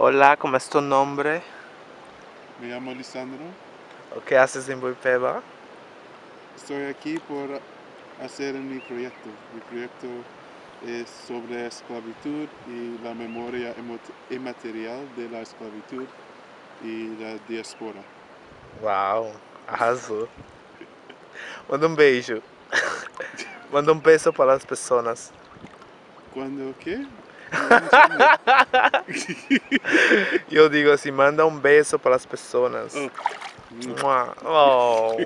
Hola, ¿cómo es tu nombre? Me llamo Lisandro. ¿O ¿Qué haces en Boipeba? Estoy aquí por hacer mi proyecto. Mi proyecto es sobre esclavitud y la memoria emo- inmaterial de la esclavitud y la diáspora. Uau, arrasou. Manda um beijo. Manda um beijo para as pessoas. ¿Cuándo qué? E eu digo assim, manda um beijo para as pessoas. Oh. Mua. Oh.